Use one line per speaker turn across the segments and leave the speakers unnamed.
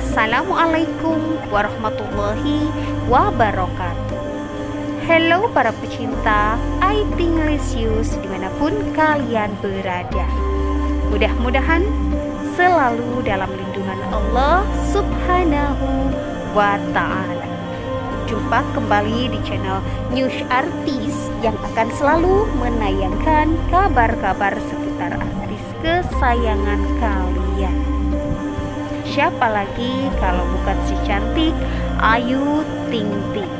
Assalamualaikum warahmatullahi wabarakatuh. Halo para pecinta IT Lisius di mana pun kalian berada. Mudah-mudahan selalu dalam lindungan Allah subhanahu wa ta'ala. Jumpa kembali di channel News Artis yang akan selalu menayangkan kabar-kabar seputar artis kesayangan kalian Siapa lagi kalau bukan si cantik? Ayu Ting Ting.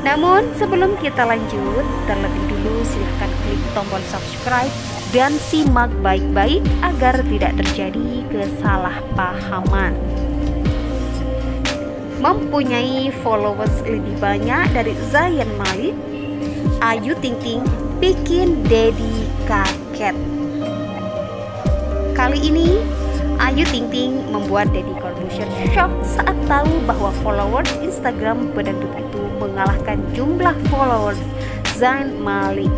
Namun sebelum kita lanjut Terlebih dulu silahkan klik tombol subscribe Dan simak baik-baik agar tidak terjadi kesalahpahaman. Mempunyai followers lebih banyak dari Zayan Malik Ayu Ting Ting bikin Dedi kaget Kali ini, Ayu Ting Ting membuat Deddy Corbuzier shock saat tahu bahwa followers Instagram pedangdut itu mengalahkan jumlah followers Zayn Malik.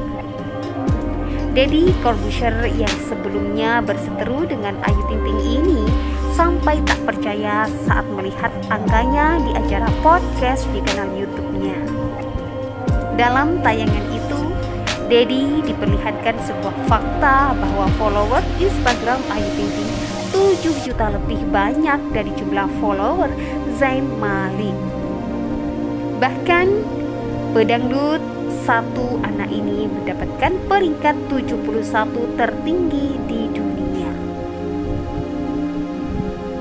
Deddy Corbuzier yang sebelumnya berseteru dengan Ayu Ting Ting ini sampai tak percaya saat melihat angkanya di acara podcast di kanal YouTube-nya. Dalam tayangan itu, Dedi diperlihatkan sebuah fakta bahwa follower Instagram Ayu Ting Ting 7 juta lebih banyak dari jumlah follower Zain Malik. Bahkan pedangdut satu anak ini mendapatkan peringkat 71 tertinggi di dunia.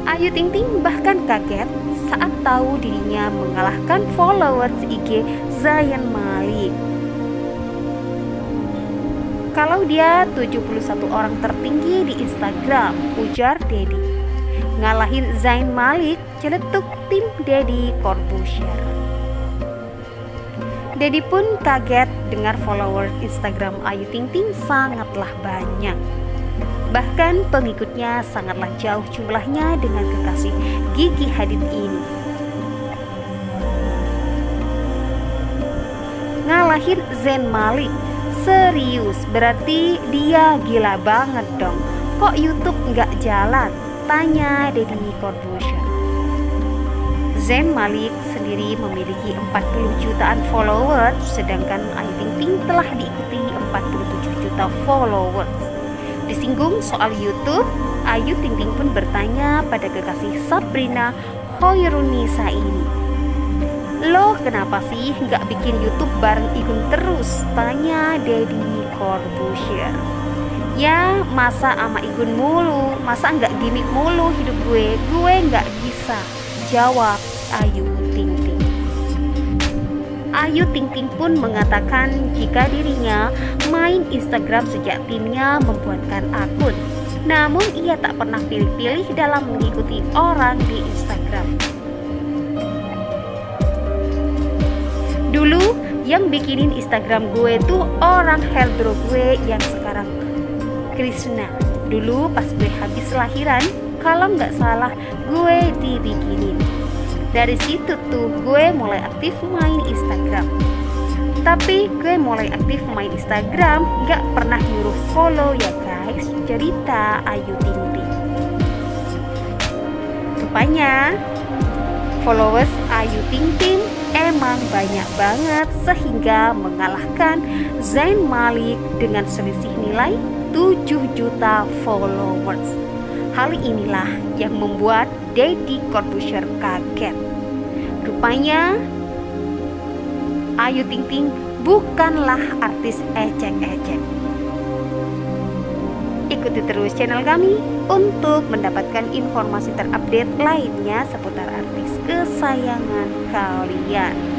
Ayu Ting Ting bahkan kaget saat tahu dirinya mengalahkan followers IG Zayn Malik kalau dia 71 orang tertinggi di Instagram, ujar Dedi. Ngalahin Zain Malik, celetuk tim Dedi Corbuzier. Dedi pun kaget dengar follower Instagram Ayu Ting Ting sangatlah banyak. Bahkan pengikutnya sangatlah jauh jumlahnya dengan kekasih Gigi Hadid ini. Ngalahin Zain Malik Serius, berarti dia gila banget dong. Kok YouTube nggak jalan? Tanya Deddy Corbuzier. Zain Malik sendiri memiliki 40 jutaan followers, sedangkan Ayu Ting Ting telah diikuti 47 juta followers. Disinggung soal YouTube, Ayu Ting Ting pun bertanya pada kekasih Sabrina Hoirunisa ini. Lo kenapa sih nggak bikin YouTube bareng Igun terus? Tanya Deddy Corbuzier. Ya masa ama Igun mulu, masa nggak gimmick mulu hidup gue? Gue nggak bisa. Jawab Ayu Ting Ting. Ayu Ting Ting pun mengatakan jika dirinya main Instagram sejak timnya membuatkan akun. Namun ia tak pernah pilih-pilih dalam mengikuti orang di Instagram. Dulu yang bikinin Instagram gue tuh orang Heldro gue yang sekarang Krishna. Dulu pas gue habis lahiran, kalau nggak salah gue dibikinin. Dari situ tuh gue mulai aktif main Instagram. Tapi gue mulai aktif main Instagram nggak pernah nyuruh follow ya guys. Cerita Ayu Ting Ting. Rupanya followers Ayu Ting emang banyak banget sehingga mengalahkan Zain Malik dengan selisih nilai 7 juta followers. Hal inilah yang membuat Deddy Corbuzier kaget. Rupanya Ayu Ting Ting bukanlah artis ecek-ecek. Ikuti terus channel kami untuk mendapatkan informasi terupdate lainnya seputar artis kesayangan kalian.